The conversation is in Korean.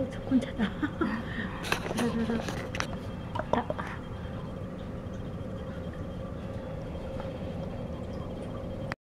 어, 저 혼자다.